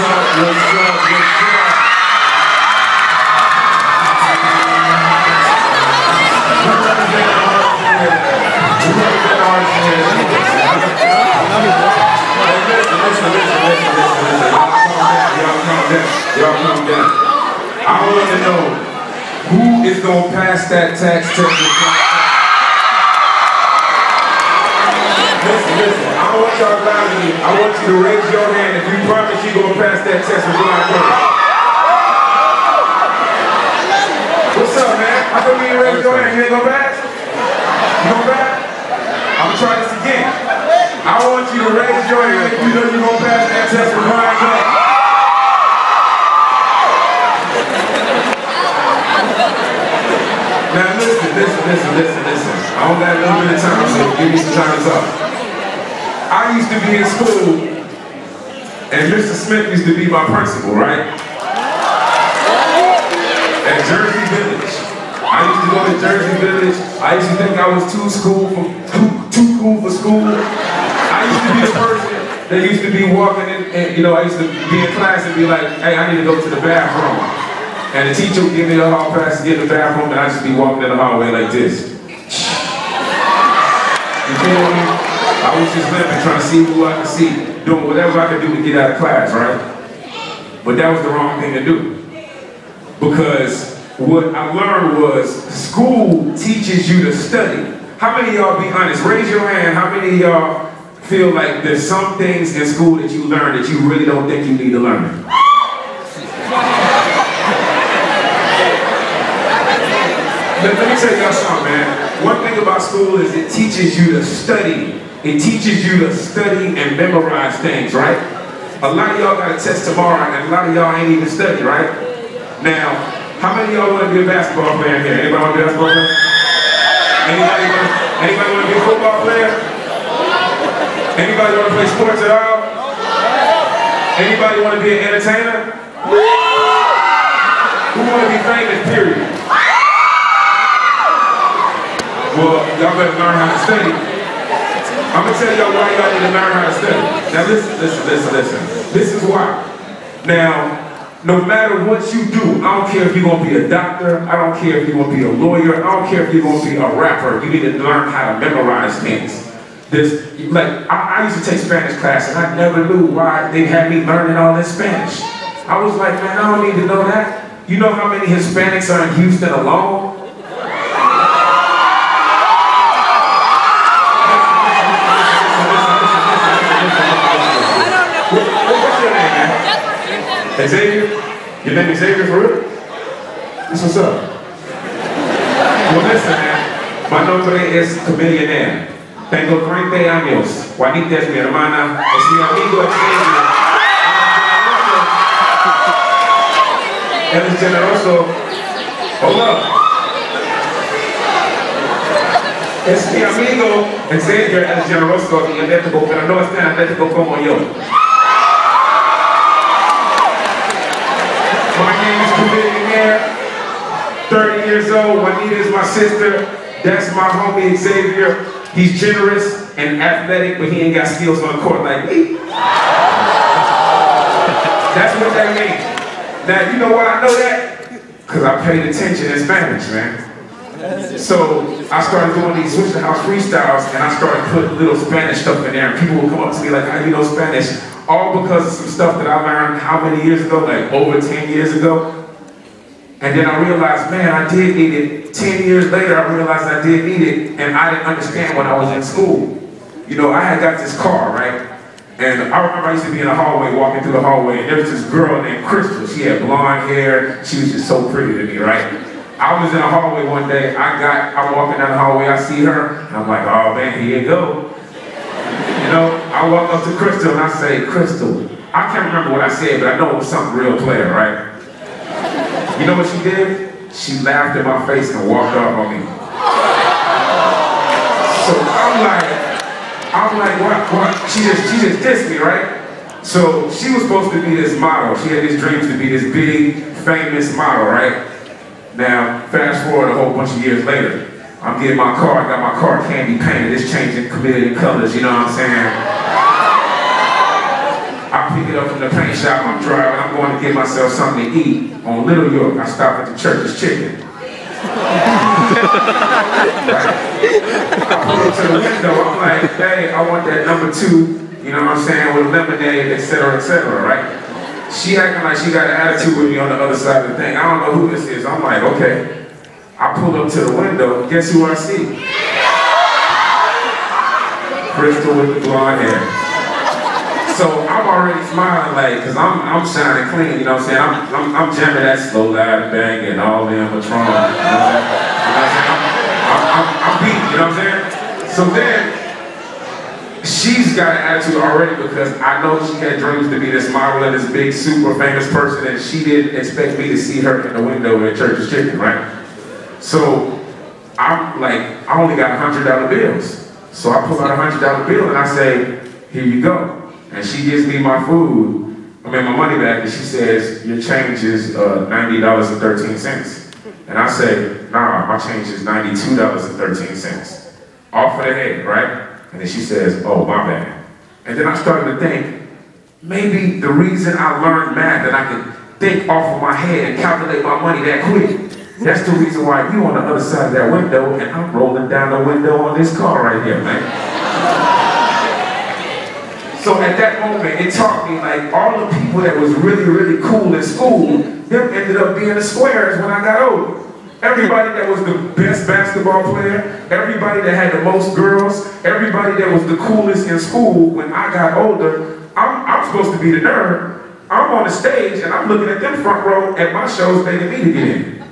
I want to know who is going to pass that TAKS test with Listen, listen, I don't want y'all me. I want you to raise your hand if you promise you're going to pass that test with blind courage. What's up, man? How come you ain't raise your hand? You ain't gonna pass? You gonna pass? I'm gonna try this again. I want you to raise your hand if you know you're gonna pass that test with blind courage. Now listen, listen, listen, listen, listen. I only got a little bit of time, so give me some time to talk. I used to be in school, and Mr. Smith used to be my principal, right? At Jersey Village. I used to go to Jersey Village. I used to think I was too school for too, too cool for school. I used to be the person that used to be walking in, and you know, I used to be in class and be like, hey, I need to go to the bathroom. And the teacher would give me a hall pass to get in the bathroom, and I'd just be walking in the hallway like this. You feel me? Was just living, trying to see who I could see, doing whatever I could do to get out of class, right? But that was the wrong thing to do. Because what I learned was school teaches you to study. How many y'all, be honest, raise your hand, how many y'all feel like there's some things in school that you learn that you really don't think you need to learn? Let me tell y'all something, man. One thing about school is it teaches you to study. It teaches you to study and memorize things, right? A lot of y'all got a test tomorrow, and a lot of y'all ain't even study, right? Now, how many of y'all want to be a basketball player here? Anybody want to be a basketball player? Anybody want, anybody want to be a football player? Anybody want to play sports at all? Anybody want to be an entertainer? Who want to be famous, period? Well, y'all better learn how to study. I'm gonna tell y'all why y'all need to learn how to study. Now listen, listen, listen, listen. This is why. Now, no matter what you do, I don't care if you're gonna be a doctor, I don't care if you're gonna be a lawyer, I don't care if you're gonna be a rapper, you need to learn how to memorize things. This, like, I, I used to take Spanish class and I never knew why they had me learning all this Spanish. I was like, man, I don't need to know that. You know how many Hispanics are in Houston alone? Xavier? Your name Xavier for real? This what's up. Well, listen, man. My nombre es Chamillionaire. Tengo 30 años. Juanita es mi hermana. Es mi amigo Xavier. Él es generoso. Hold up. Es mi amigo Xavier, es generoso y atlético, pero no es tan atlético como yo. My name is Chamillionaire, 30 years old. Juanita is my sister. That's my homie Xavier. He's generous and athletic, but he ain't got skills on the court like me. That's what that means. Now, you know why I know that? Because I paid attention in Spanish, man. So I started doing these Switch the House freestyles and I started putting little Spanish stuff in there and people would come up to me like, how you know Spanish? All because of some stuff that I learned how many years ago? Like over 10 years ago. And then I realized, man, I did need it. 10 years later, I realized I did need it and I didn't understand when I was in school. You know, I had got this car, right? And I remember I used to be in the hallway, walking through the hallway, and there was this girl named Crystal. She had blonde hair. She was just so pretty to me, right? I was in the hallway one day. I got, I'm walking down the hallway. I see her, and I'm like, oh man, here you go. You know, I walk up to Crystal and I say, Crystal. I can't remember what I said, but I know it was something real player, right? You know what she did? She laughed in my face and walked off on me. So I'm like, I'm like, what, what? She just, she just dissed me, right? So she was supposed to be this model. She had these dreams to be this big, famous model, right? Now, fast forward a whole bunch of years later. I'm getting my car, I got my car candy painted, it's changing chameleon colors, you know what I'm saying? It up from the paint shop. I'm driving. I'm going to get myself something to eat on Little York. I stop at the Church's Chicken. right? I pull up to the window. I'm like, hey, I want that number two. You know what I'm saying? With lemonade, etc., etc. Right? She acting like she got an attitude with me on the other side of the thing. I don't know who this is. I'm like, okay. I pull up to the window. Guess who I see? Crystal with the blonde hair. So I'm already smiling like, cause I'm I'm shining clean, you know what I'm saying? I'm I'm, I'm jamming that slow loud bang and all the Patron, you know what I'm saying? I'm, I'm, I'm beat, you know what I'm saying? So then she's got an attitude already because I know she had dreams to be this model and this big super famous person and she didn't expect me to see her in the window at Church's Chicken, right? So I'm like, I only got hundred dollar bills. So I pull out a hundred dollar bill and I say, here you go. And she gives me my food, I mean my money back, and she says, your change is uh, $90.13. And I say, nah, my change is $92.13. Off of the head, right? And then she says, oh, my bad. And then I started to think, maybe the reason I learned math that I could think off of my head and calculate my money that quick that's the reason why you on the other side of that window and I'm rolling down the window on this car right here, man. So at that moment, it taught me like all the people that was really, really cool in school, them ended up being the squares when I got older. Everybody that was the best basketball player, everybody that had the most girls, everybody that was the coolest in school when I got older, I'm, I'm supposed to be the nerd. I'm on the stage and I'm looking at them front row at my shows begging me to get in.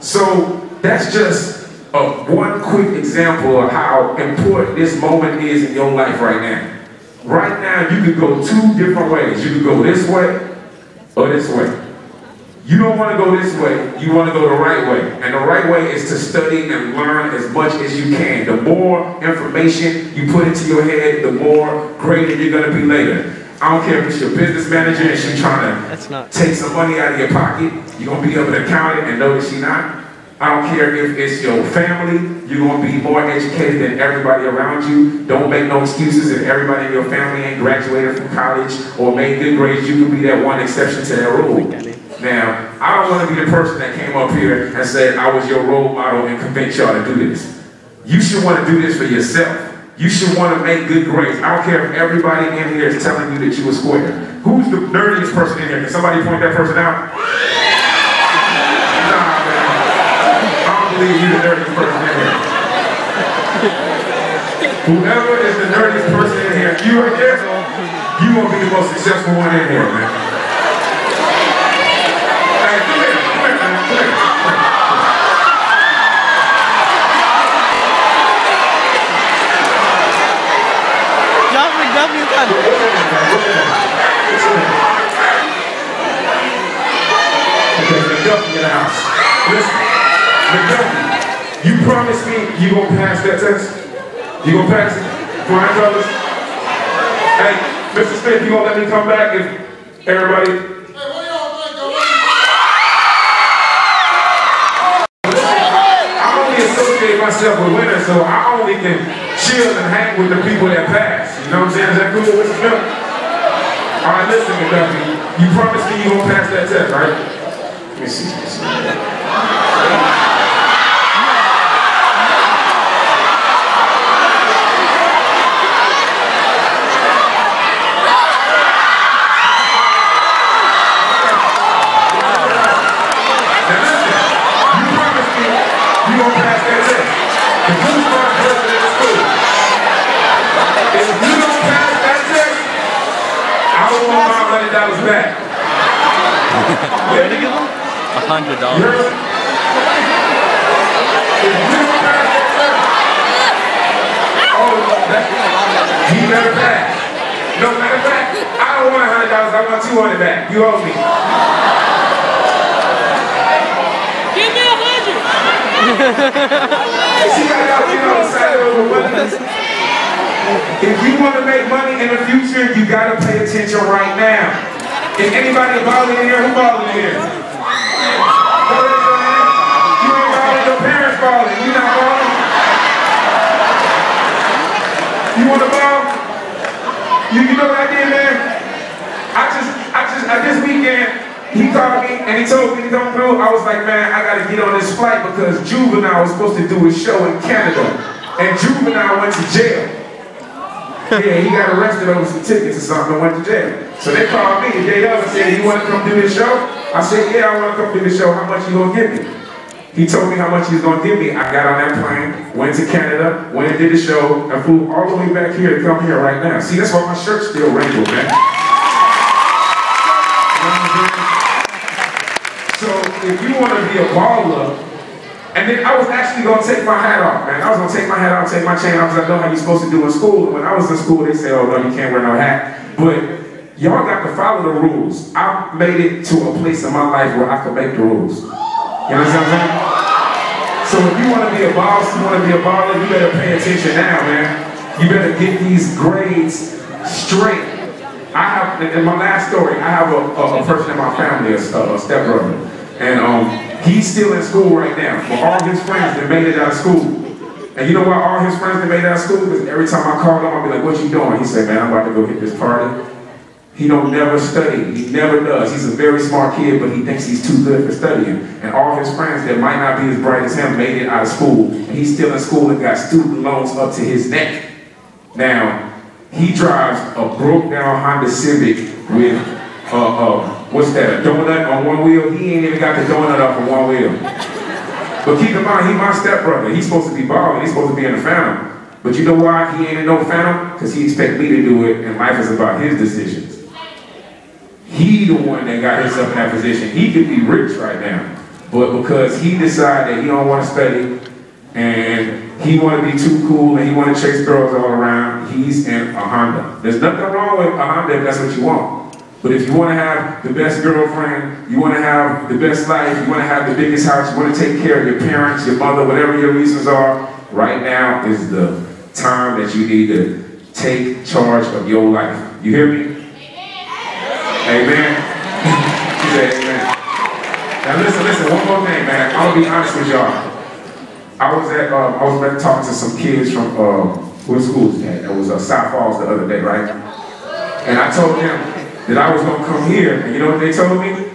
So that's just a, one quick example of how important this moment is in your life right now. Right now, you could go two different ways. You could go this way or this way. You don't want to go this way, you want to go the right way. And the right way is to study and learn as much as you can. The more information you put into your head, the more greater you're going to be later. I don't care if it's your business manager and she's trying to take some money out of your pocket. You're going to be able to count it and know that she's not. I don't care if it's your family. You're going to be more educated than everybody around you. Don't make no excuses if everybody in your family ain't graduated from college or made good grades. You can be that one exception to that rule. Now, I don't want to be the person that came up here and said I was your role model and convinced y'all to do this. You should want to do this for yourself. You should want to make good grades. I don't care if everybody in here is telling you that you were square. Who's the nerdiest person in here? Can somebody point that person out? Nah, man. You're the nerdiest person in here. Whoever is the nerdiest person in here, you right there, you gonna be the most successful one in here, man. Hey, come here, come here, man, come here. W kan. McDuffie in the house. Listen, McDuffie, you promise me you gonna pass that test? You gonna pass it? Flying colors? Hey, Mr. Smith, you gonna let me come back if everybody I only associate myself with winners, so I only can chill and hang with the people that pass. You know what I'm saying? Is that cool, Mr. Smith? All right, listen, McDuffie. You promised me you gonna pass that test, right? Let me see. Let me see. Pass that test, oh, he better pass. No matter of fact, I don't want a hundred dollars. I want two hundred back. You owe me. Give me a hundred. See how y'all get on the side of money? If you want to make money in the future, you gotta pay attention right now. Is anybody balling in here? Who balling in here? Go raise your hand. You ain't balling, your parents balling. You not balling? You wanna ball? You, you know what I did, man? like uh, this weekend, he called me and he told me to come through. I was like, man, I gotta get on this flight because Juvenile was supposed to do a show in Canada. And Juvenile went to jail. Yeah, he got arrested over some tickets or something and went to jail. So they called me the day of and said, you wanna come do this show? I said, yeah, I wanna come do the show. How much you gonna give me? He told me how much he was gonna give me. I got on that plane, went to Canada, went and did the show, and flew all the way back here to come here right now. See, that's why my shirt's still rainbow, man. So if you want to be a baller, and then I was actually gonna take my hat off, man. I was gonna take my hat off, take my chain off, because I know how you're supposed to do in school. And when I was in school, they said, oh no, you can't wear no hat. But y'all got to follow the rules. I made it to a place in my life where I could make the rules. You understand what I'm saying? So if you want to be a boss, you want to be a baller, you better pay attention now, man. You better get these grades straight. I have, in my last story, I have a, a, a person in my family, a, a stepbrother, and um, he's still in school right now. But all his friends, they made it out of school. And you know why all his friends, they made it out of school? Because every time I call him, I'll be like, what you doing? He said, man, I'm about to go hit this party. He don't never study. He never does. He's a very smart kid, but he thinks he's too good for studying. And all his friends that might not be as bright as him made it out of school. And he's still in school and got student loans up to his neck. Now, he drives a broke down Honda Civic with, uh, uh, what's that, a donut on one wheel? He ain't even got the donut up on one wheel. But keep in mind, he my stepbrother. He's supposed to be balling. He's supposed to be in the Phantom. But you know why he ain't in no Phantom? Because he expect me to do it, and life is about his decisions. He the one that got himself in that position. He could be rich right now. But because he decided that he don't want to study and he want to be too cool and he want to chase girls all around, he's in a Honda. There's nothing wrong with a Honda if that's what you want. But if you want to have the best girlfriend, you want to have the best life, you want to have the biggest house, you want to take care of your parents, your mother, whatever your reasons are, right now is the time that you need to take charge of your life. You hear me? Amen. she said amen. Now listen, listen, one more thing, man. I'm gonna be honest with y'all. I was at, um, I was at talking to some kids from, uh, what school is that? That was uh, South Falls the other day, right? And I told them that I was gonna come here, and you know what they told me?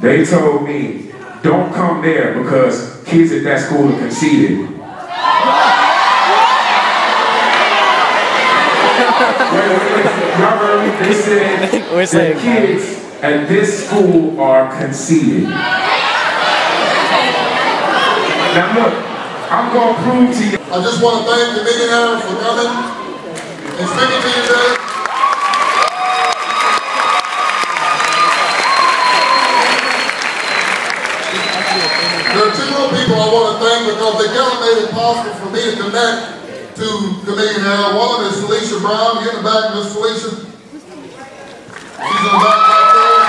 They told me, don't come there because kids at that school are conceited. Y'all heard me? They said We're saying, that kids at this school are conceited. Now look, I'm gonna prove to you. I just want to thank Chamillionaire for coming and speaking to you today. There are two more people I want to thank because they kind of made it possible for me to connect to Chamillionaire. One is Felicia Brown. You in the back, Miss Felicia? She's in the back there.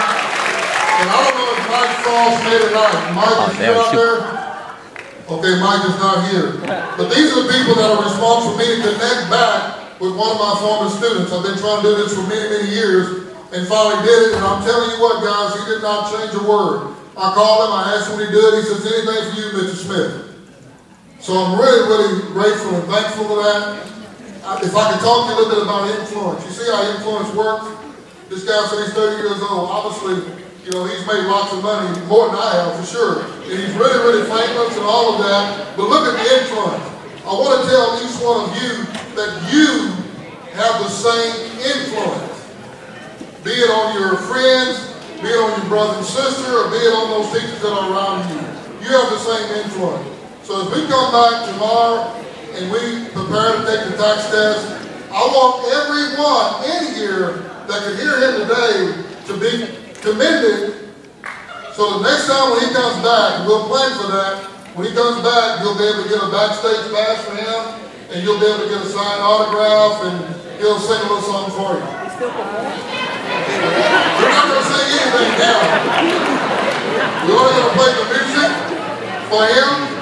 And I don't know if Mike Frost made it right. Mike, oh, is you out there? Okay, Mike is not here. But these are the people that are responsible for me to connect back with one of my former students. I've been trying to do this for many, many years and finally did it. And I'm telling you what, guys, he did not change a word. I called him, I asked him what he did. He says, anything for you, Mr. Smith. So I'm really, really grateful and thankful for that. If I could talk to you a little bit about influence. You see how influence works? This guy said he's 30 years old. Obviously, you know, he's made lots of money, more than I have, for sure. And he's really, really famous and all of that. But look at the influence. I want to tell each one of you that you have the same influence. Be it on your friends, be it on your brother and sister, or be it on those teachers that are around you. You have the same influence. So as we come back tomorrow and we prepare to take the TAKS test, I want everyone in here that can hear him today to be commended. So the next time when he comes back, we'll plan for that. When he comes back, you'll be able to get a backstage pass for him, and you'll be able to get a signed autograph, and he'll sing a little song for you. We're not gonna sing anything now. We're only gonna play the music for him,